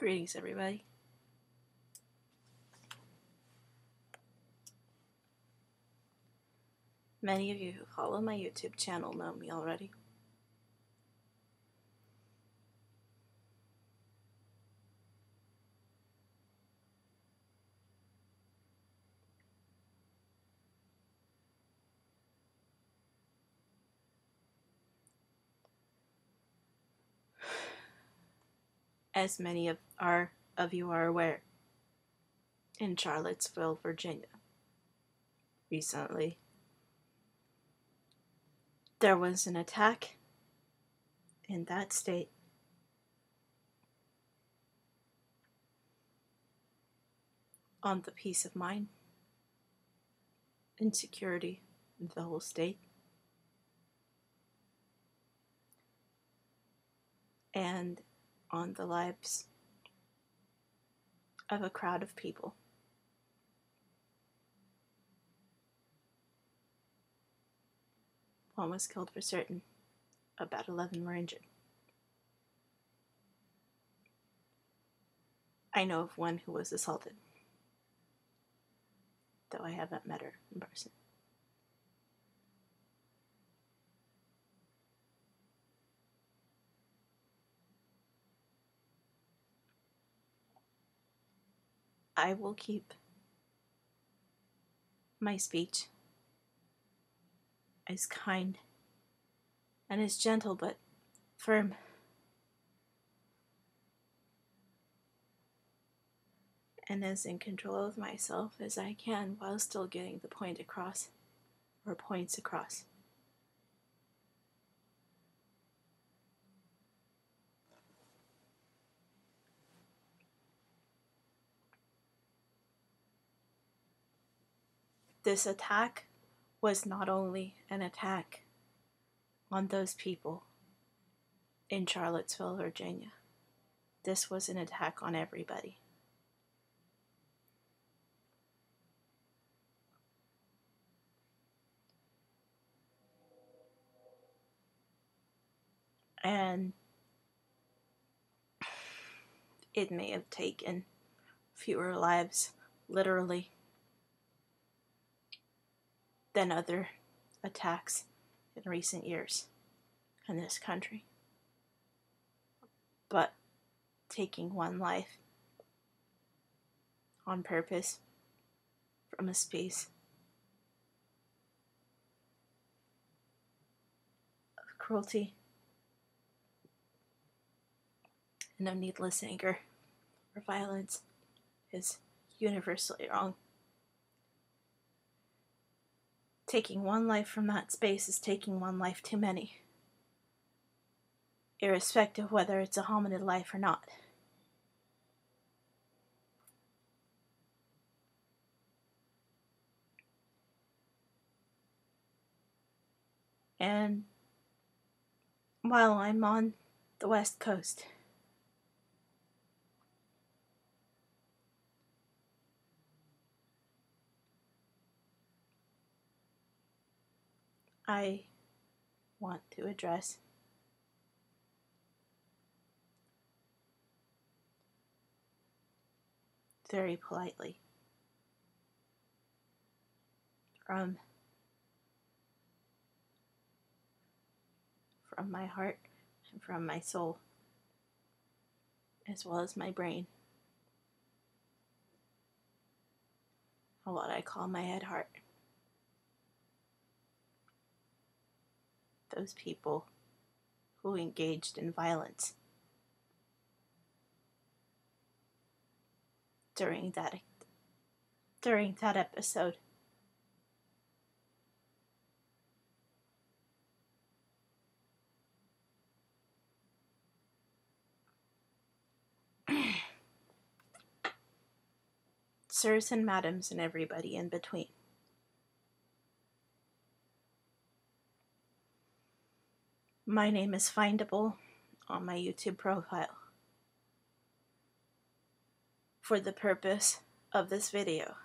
Greetings, everybody. Many of you who follow my YouTube channel know me already. As many of are of you are aware, in Charlottesville, Virginia, recently. There was an attack in that state. On the peace of mind. And security of the whole state. And on the lives of a crowd of people. One was killed for certain. About 11 were injured. I know of one who was assaulted, though I haven't met her in person. I will keep my speech as kind and as gentle but firm. And as in control of myself as I can while still getting the point across, or points across. This attack was not only an attack on those people in Charlottesville, Virginia, this was an attack on everybody. And it may have taken fewer lives, literally, than other attacks in recent years in this country. But taking one life on purpose from a space of cruelty and of needless anger or violence is universally wrong. Taking one life from that space is taking one life too many, irrespective of whether it's a hominid life or not. And while I'm on the West Coast, I want to address. Very politely from from my heart and from my soul as well as my brain what I call my head heart. Those people who engaged in violence during that during that episode. Sirs and madams and everybody in between. My name is findable on my YouTube profile for the purpose of this video.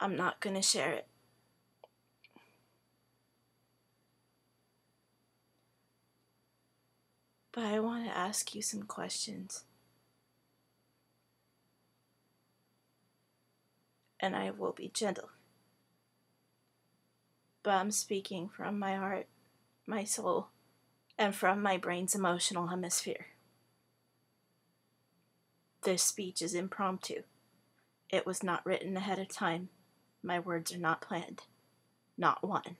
I'm not going to share it. But I want to ask you some questions. And I will be gentle. But I'm speaking from my heart, my soul and from my brain's emotional hemisphere. This speech is impromptu. It was not written ahead of time. My words are not planned. Not one.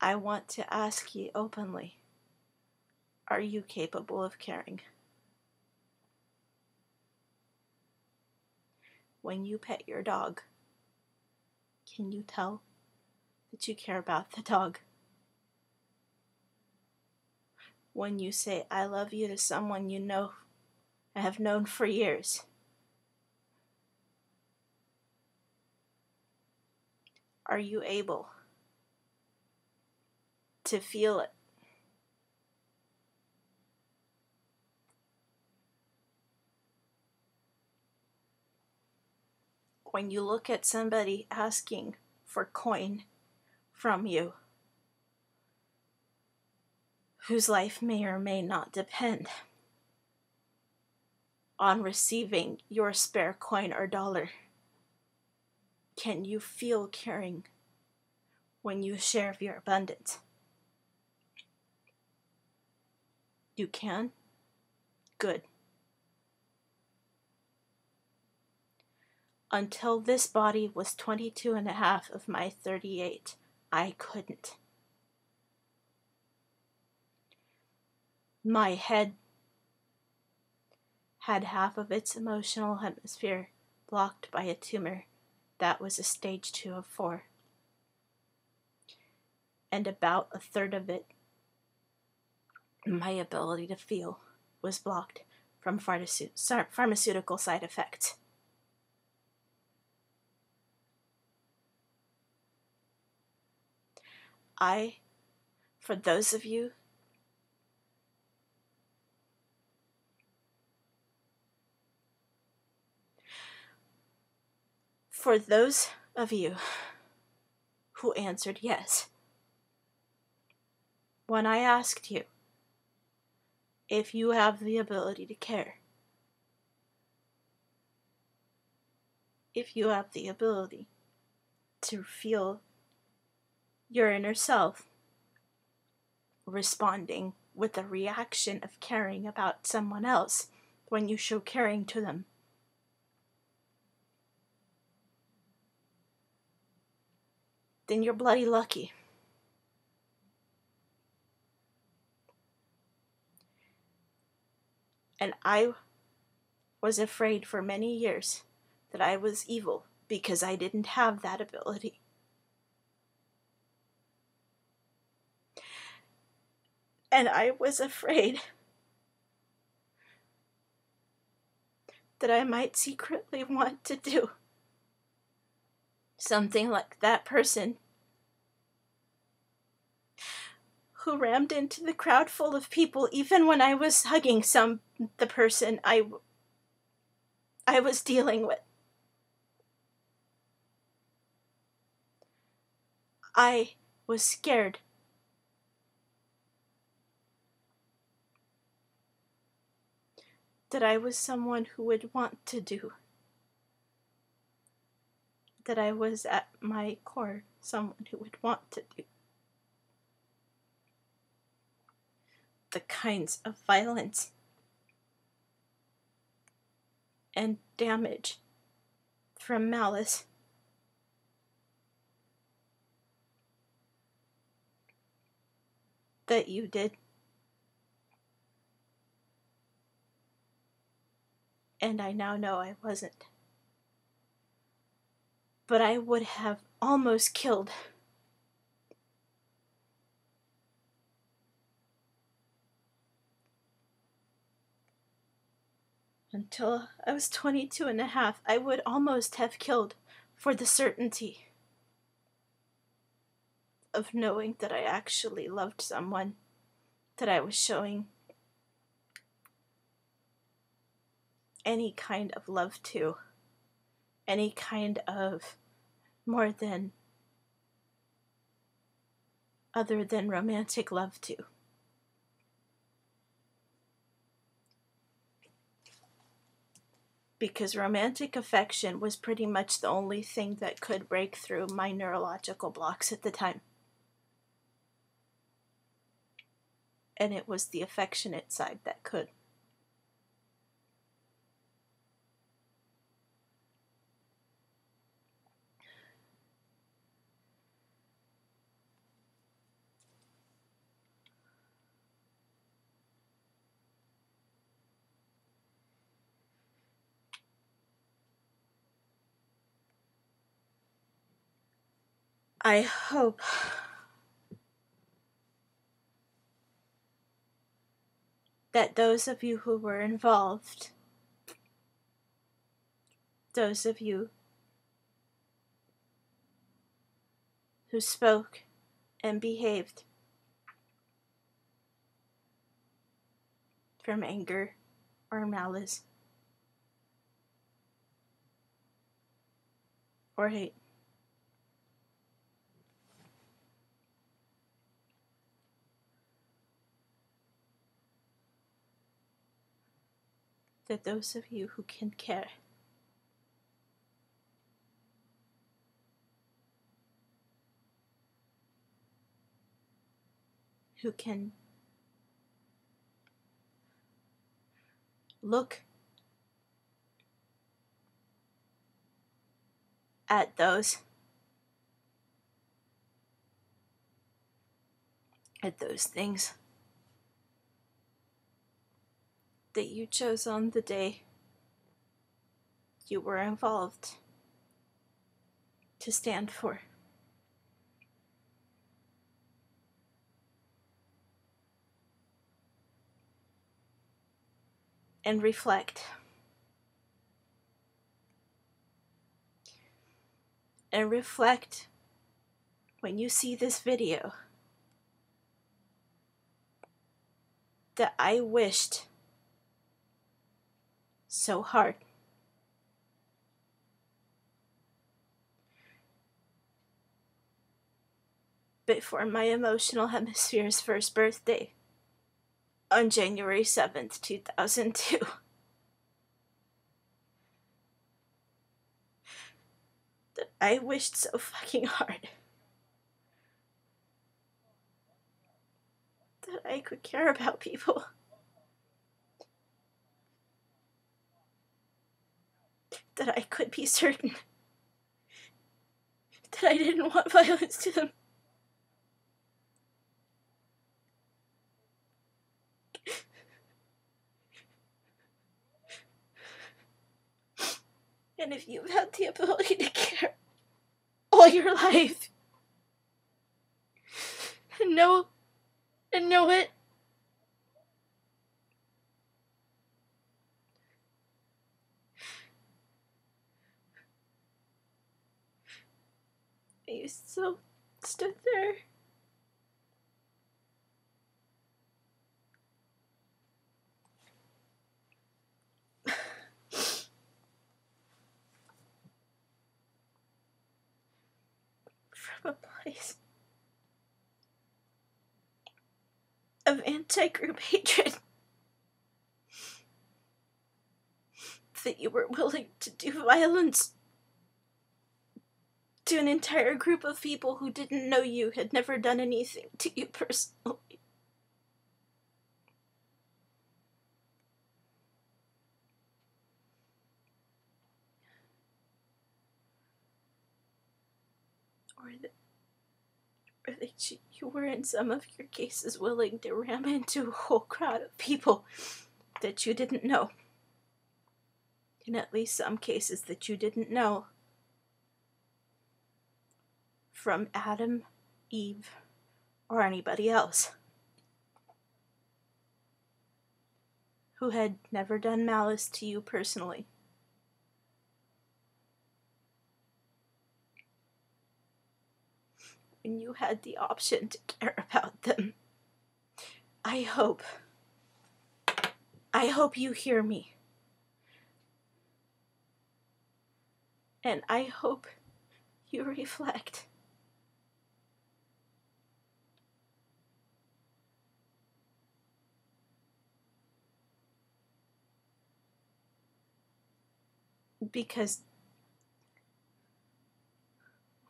I want to ask ye openly Are you capable of caring? When you pet your dog, can you tell that you care about the dog? When you say, I love you to someone you know I have known for years, are you able to feel it? When you look at somebody asking for coin from you, whose life may or may not depend on receiving your spare coin or dollar. Can you feel caring when you share your abundance? You can? Good. Until this body was 22 and a half of my 38, I couldn't. My head had half of its emotional hemisphere blocked by a tumor that was a stage 2 of 4, and about a third of it, my ability to feel, was blocked from pharmaceutical side effects. I, for those of you For those of you who answered yes, when I asked you if you have the ability to care, if you have the ability to feel your inner self responding with a reaction of caring about someone else when you show caring to them. then you're bloody lucky. And I was afraid for many years that I was evil because I didn't have that ability. And I was afraid that I might secretly want to do something like that person who rammed into the crowd full of people even when I was hugging some the person I I was dealing with. I was scared. That I was someone who would want to do. That I was at my core someone who would want to do. the kinds of violence and damage from malice. That you did. And I now know I wasn't. But I would have almost killed Until I was 22 and a half, I would almost have killed for the certainty of knowing that I actually loved someone that I was showing any kind of love to, any kind of more than other than romantic love to. because romantic affection was pretty much the only thing that could break through my neurological blocks at the time. And it was the affectionate side that could. I hope that those of you who were involved, those of you who spoke and behaved from anger or malice or hate. Those of you who can care. Who can look at those at those things that you chose on the day you were involved to stand for. And reflect. And reflect when you see this video that I wished so hard. Before my emotional hemisphere's first birthday on January 7th, 2002. that I wished so fucking hard that I could care about people. That I could be certain that I didn't want violence to them. And if you've had the ability to care all your life, and know, and know it, You still stood there. From a place of anti group hatred that you were willing to do violence to an entire group of people who didn't know you, had never done anything to you personally. Or that, or that you, were, in some of your cases, willing to ram into a whole crowd of people that you didn't know. In at least some cases that you didn't know from Adam, Eve, or anybody else who had never done malice to you personally. When you had the option to care about them. I hope, I hope you hear me. And I hope you reflect. Because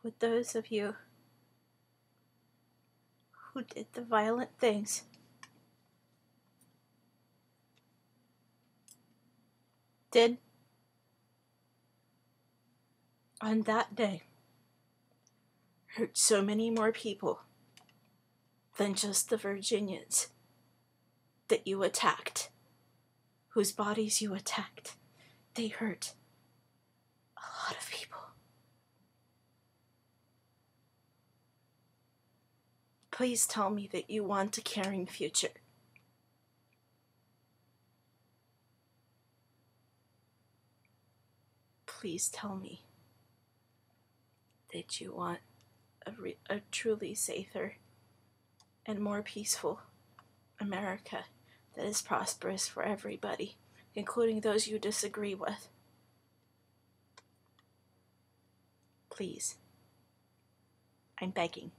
with those of you who did the violent things, did on that day hurt so many more people than just the Virginians that you attacked, whose bodies you attacked. They hurt lot of people. Please tell me that you want a caring future. Please tell me that you want a, re- a truly safer and more peaceful America that is prosperous for everybody, including those you disagree with. Please. I'm begging.